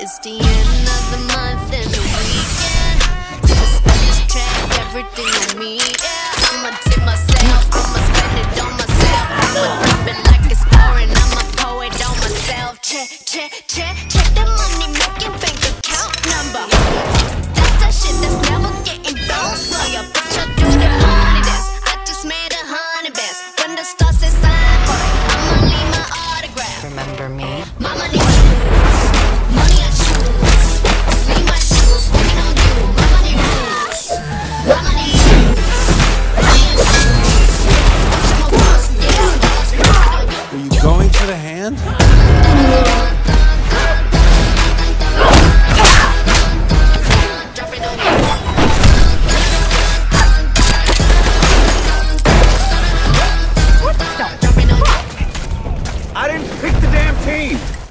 It's the end of the month and the weekend. I'ma spend this track, everything on me. Yeah, I'ma tip myself, I'ma spend it on myself. I'ma drop it like it's pouring, I'ma pour it on myself. Check, check, check, check the money making bank account number. That's the shit that's never getting bounced. So you put your do the money dance. I just made a honey best. When the stars say team.